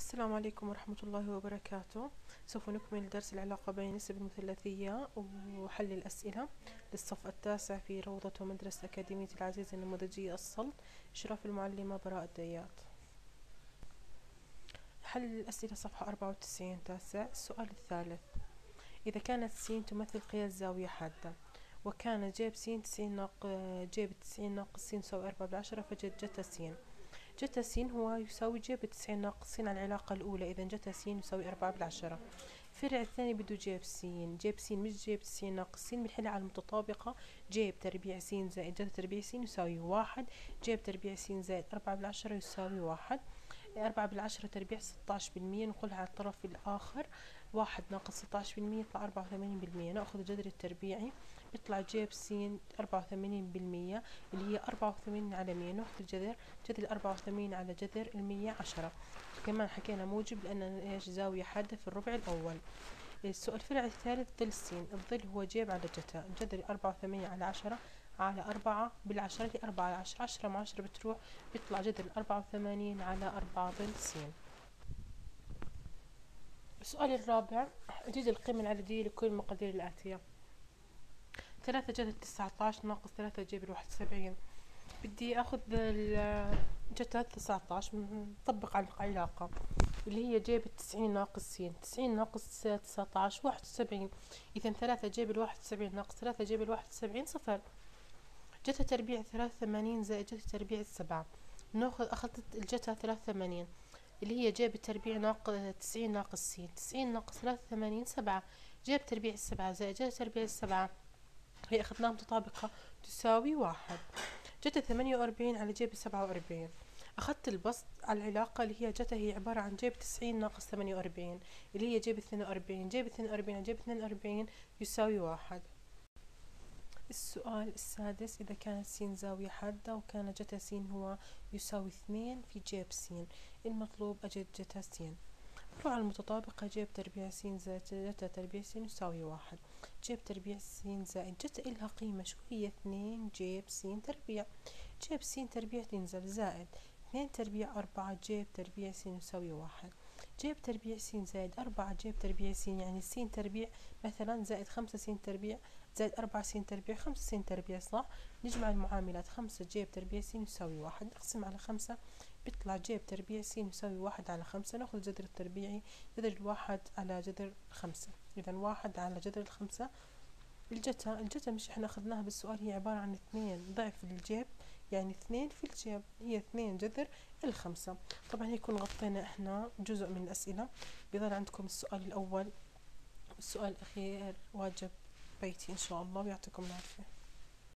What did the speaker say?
السلام عليكم ورحمة الله وبركاته. سوف نكمل درس العلاقة بين نسب المثلثية وحل الأسئلة للصف التاسع في روضة ومدرسة أكاديمية العزيز النموذجية الصلد إشراف المعلمة براء الديات. حل الأسئلة صفحة أربعة وتسعين تاسع. السؤال الثالث. إذا كانت س تمثل قياس زاوية حادة وكان جيب س تسعين ناق جيب تسعين ناقص س يساوي أربعة بعشرة فجد جتا س جتا س هو يساوي جيب تسعين ناقص سين على العلاقة الأولى. إذا جتا س يساوي أربعة بالعشرة. الفرع الثاني بده جيب س جيب س مش جيب تسعين ناقص س بنحلها على المتطابقة. جيب تربيع س زائد جتا تربيع س يساوي واحد. جيب تربيع س زائد أربعة بالعشرة يساوي واحد. أربعة بالعشرة تربيع ستاش بالمية نقولها على الطرف الآخر. واحد ناقص ستاش بالمية يطلع أربعة وثمانين بالمية. نأخذ الجذر التربيعي بيطلع جيب س أربعة وثمانين بالمية اللي هي أربعة وثمانين على مية. نأخذ الجذر جذر أربعة وثمانين على جذر المية عشرة. كمان حكينا موجب لأن إيش زاوية حادة في الربع الأول. السؤال الفرع الثالث ظل س الظل هو جيب على جتا. جذر أربعة وثمانين على عشرة على أربعة بالعشرة أربعة على عشرة عشرة مع عشرة بتروح بيطلع جذر أربعة وثمانين على أربعة س السؤال الرابع جد القيمة العددية لكل المقادير الآتية ثلاثة جذر تسعة عشر ناقص ثلاثة جذر واحد وسبعين. بدي أخذ جتا تسعة عشر نطبق على العلاقة. اللي هي جيب التسعين ناقص سين. تسعين ناقص تسعة عشر واحد وسبعين. إذا ثلاثة جيب الواحد وسبعين ناقص ثلاثة جيب الواحد وسبعين صفر. جتا تربيع ثلاثة ثمانين زائد جتا تربيع السبعة ناخذ أخذت الجتا ثلاثة ثمانين اللي هي جيب التربيع ناقص تسعين ناقص س تسعين ناقص ثلاثة ثمانين سبعة. جيب تربيع السبعة زائد جيب تربيع السبعة هي أخذناها متطابقة تساوي واحد. جتا ثمانية وأربعين على جيب سبعة وأربعين. أخذت البسط على العلاقة اللي هي جتا هي عبارة عن جيب تسعين ناقص ثمانية وأربعين اللي هي جيب اثنين وأربعين. جيب اثنين وأربعين على جيب اثنين وأربعين يساوي واحد. السؤال السادس إذا كانت س زاوية حادة وكان جتا س هو يساوي اثنين في جيب س المطلوب أجد جتا س نروح على المتطابقة جيب تربيع س زائد جتا تربيع س يساوي واحد. جيب تربيع س زائد جتا إلها قيمة شو هي اثنين جيب س تربيع. جيب س تربيع تنزل زائد اثنين تربيع أربعة جيب تربيع س يساوي واحد. جيب تربيع س زائد أربعة جيب تربيع س يعني س تربيع مثلا زائد خمسة س تربيع زائد أربعة س تربيع خمسة س تربيع صح؟ نجمع المعاملات خمسة جيب تربيع س يساوي واحد. نقسم على خمسة بيطلع جيب تربيع س يساوي واحد على خمسة. نأخذ الجذر التربيعي جذر الواحد على جذر الخمسة. إذا واحد على جذر الخمسة. الجتا الجتا مش إحنا أخذناها بالسؤال هي عبارة عن اثنين ضعف الجيب يعني اثنين في الجيب هي اثنين جذر الخمسة. طبعا يكون غطينا إحنا جزء من الأسئلة. بيظل عندكم السؤال الأول السؤال الأخير واجب؟ بيتي إن شاء الله ويعطيكم العافية.